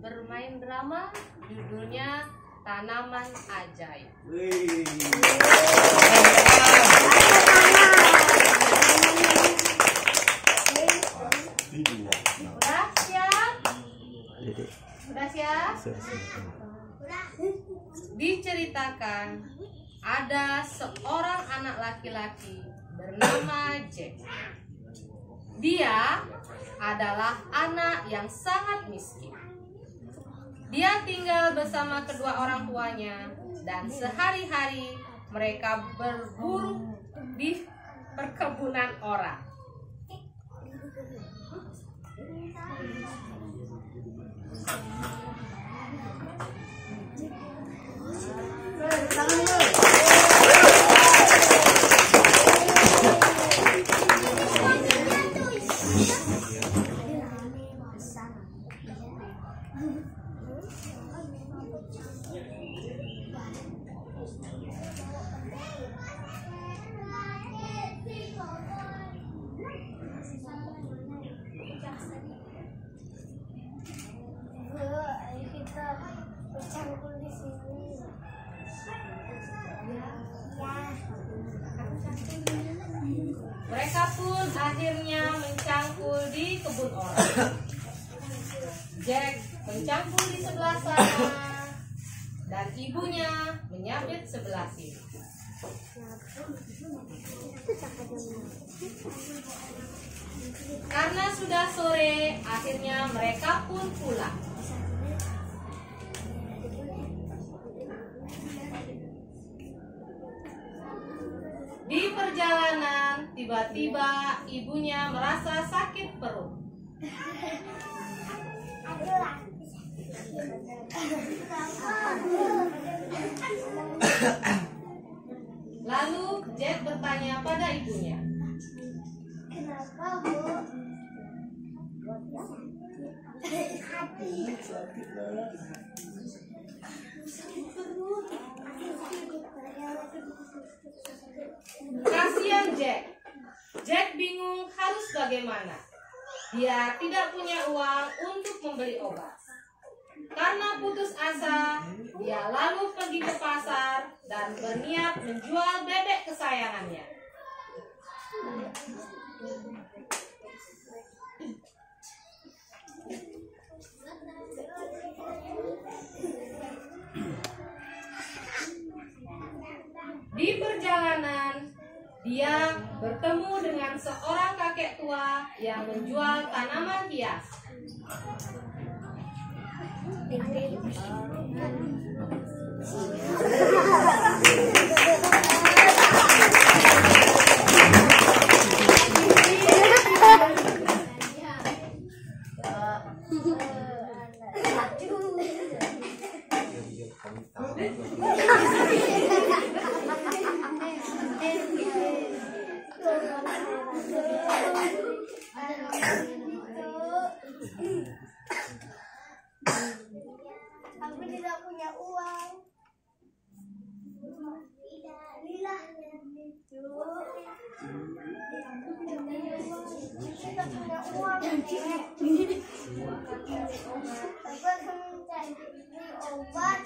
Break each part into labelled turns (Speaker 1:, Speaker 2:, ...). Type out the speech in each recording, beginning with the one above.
Speaker 1: bermain drama judulnya Tanaman Ajaib. Siap? Siap? Diceritakan ada seorang anak laki-laki bernama Jack. Dia adalah anak yang sangat miskin. Dia tinggal bersama kedua orang tuanya dan sehari-hari mereka berburu di perkebunan orang.
Speaker 2: kita bercampur di sini.
Speaker 1: Mereka pun akhirnya mencangkul di kebun orang. Jack mencangkul di sebelah sana dan ibunya menyabit sebelah sini. Karena sudah sore, akhirnya mereka pun pulang. Di perjalanan, tiba-tiba ibunya merasa sakit perut. Lalu Jack bertanya pada ibunya,
Speaker 2: Kenapa bu?
Speaker 1: Kasihan Jack. Jack bingung harus bagaimana. Dia tidak punya uang untuk membeli obat. Karena putus asa, dia lalu pergi ke pasar dan berniat menjual bebek kesayangannya. Di dia bertemu dengan seorang kakek tua yang menjual tanaman hias.
Speaker 2: Aku tidak punya uang. Lila. Kita punya uang. Aku akan mencari obat.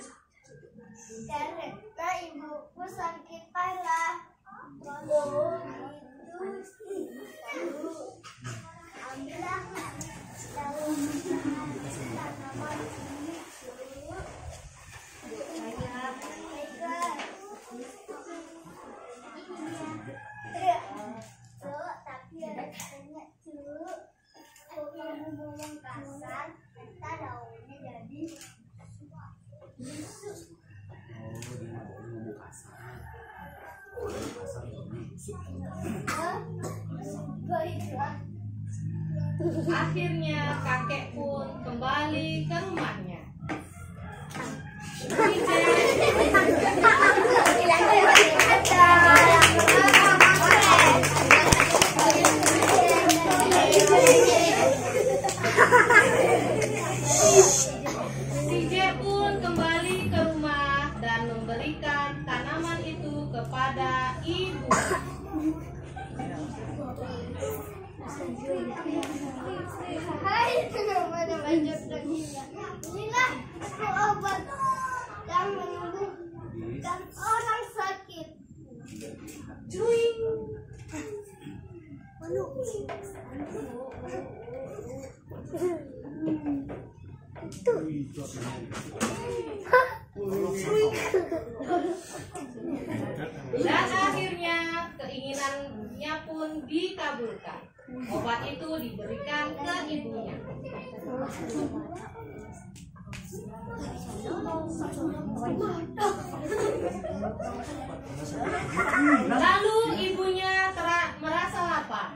Speaker 2: Karena ibuku sakit parah. Oh, cuk kalau kamu ngomong kasar daunnya Hai, kenapa ada banyak lagi? Inilah satu
Speaker 1: Dan akhirnya keinginannya pun dikabulkan. Obat itu diberikan ke ibunya. Lalu ibunya merasa lapar.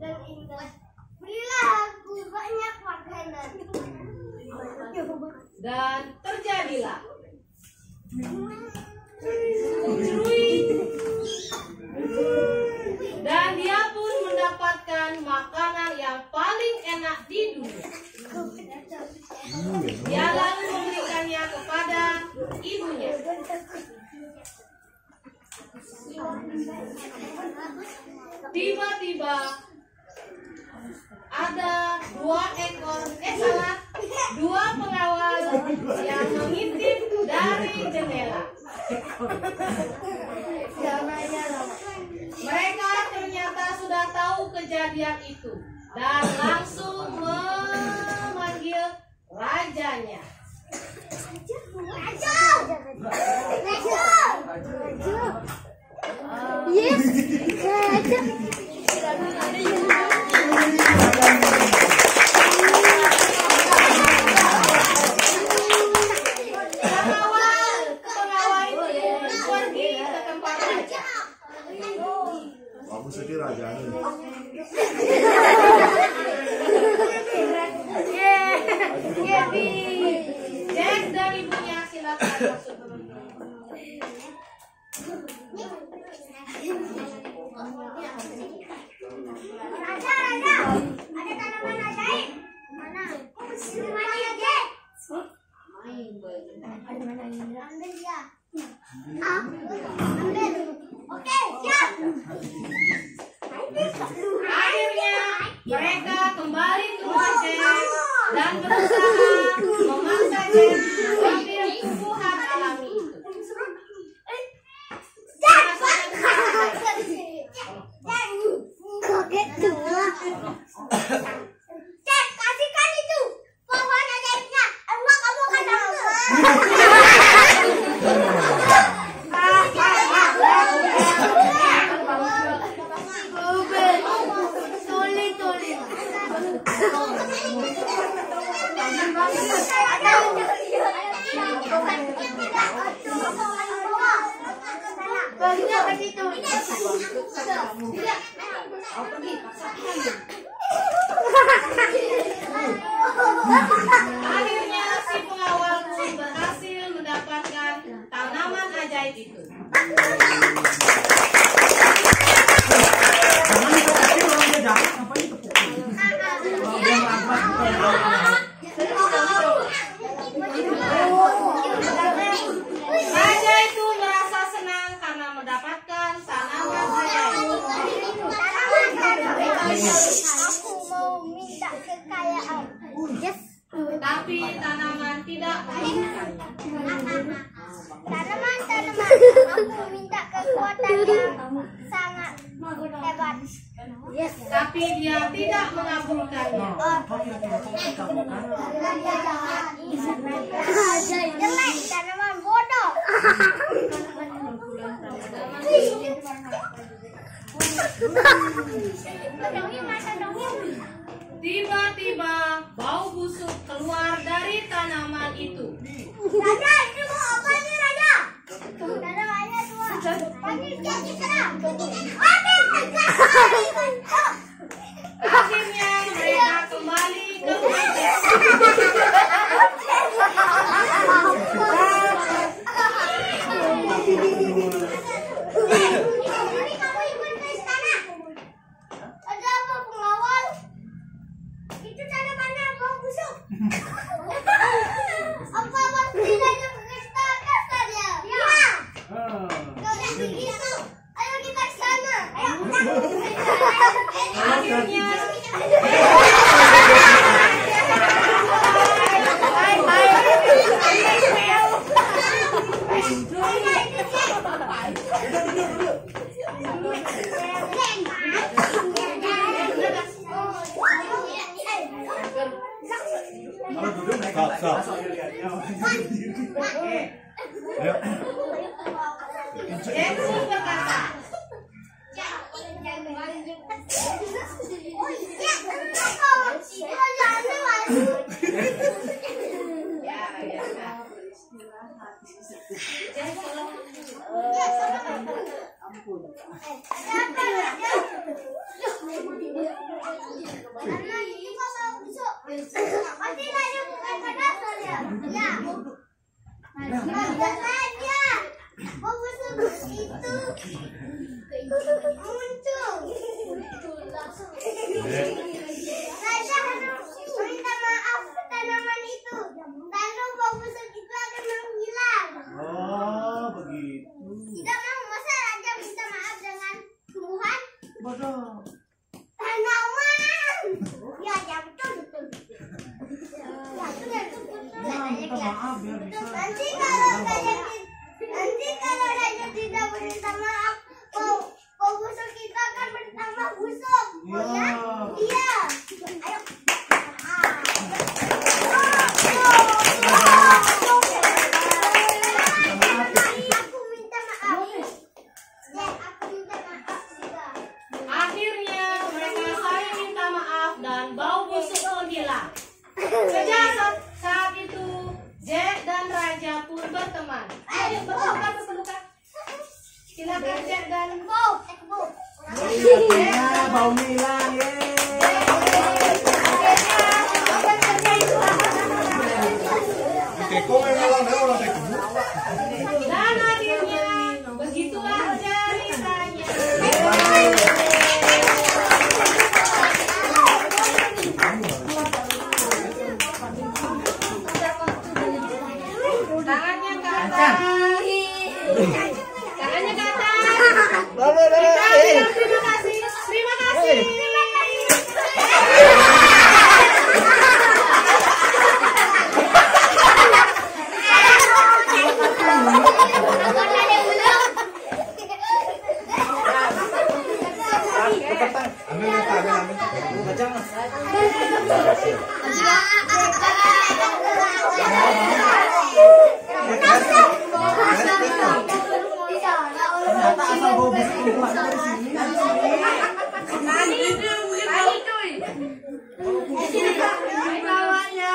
Speaker 2: Dan indah, berilah
Speaker 1: terjadilah. Cuing. Dan dia pun mendapatkan makanan yang paling enak di dunia. Dia lalu memberikannya kepada ibunya. Tiba-tiba ada dua ekor, eh salah, dua pengawal yang mengintip dari jendela. Mereka ternyata sudah tahu kejadian itu dan langsung memanggil rajanya.
Speaker 2: Raja! Raja! Yes! Raja!
Speaker 1: Yes. mereka kembali ke rumah Jack dan berusaha Akhirnya si pengawal pun berhasil mendapatkan tanaman ajaib itu. Raja itu merasa senang karena mendapatkan tanaman ajaib.
Speaker 2: Aku mau minta kekayaan. Yes.
Speaker 1: Tapi tanaman tidak menginginkannya.
Speaker 2: Tanaman, tanaman. Aku minta kekuatan yang sangat hebat. Yes.
Speaker 1: Tapi dia tidak mengabulkannya.
Speaker 2: Jelek, tanaman bodoh. Dongeng.
Speaker 1: Tiba-tiba bau busuk keluar dari tanaman itu.
Speaker 2: Raja, itu mau apa nih Raja? Tanamannya semua. Panggil dia segera. Ambil.
Speaker 1: Akhirnya mereka kembali ke
Speaker 3: Ayo.
Speaker 1: Pun berkata, ya, ya, ya. Jack tolong
Speaker 2: Raja Raja
Speaker 1: pun berteman. Ayo berpelukan berpelukan. Silakan Jack dan
Speaker 2: Bau, eh bau.
Speaker 4: Akhirnya bau hilang ye.
Speaker 1: Tangannya ke atas. Tangannya ke atas.
Speaker 4: Lalu lalu.
Speaker 1: Terima kasih. Terima kasih.
Speaker 4: Dari sini.
Speaker 1: Oke, ya.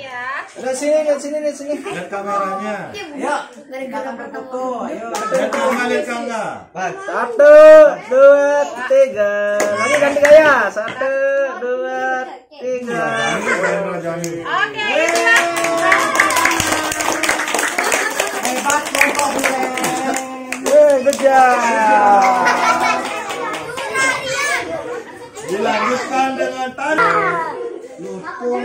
Speaker 1: Ya.
Speaker 4: Lihat sini, lihat sini, lihat
Speaker 3: kameranya.
Speaker 4: Kita berfoto. Ayo.
Speaker 3: Lihat lihat.
Speaker 4: Satu, dua, tiga. Lagi ganti gaya. Satu, dua, tiga.
Speaker 1: Oke.
Speaker 4: Hebat Eh, good job.
Speaker 3: Dilanjutkan dengan tanda. Lutung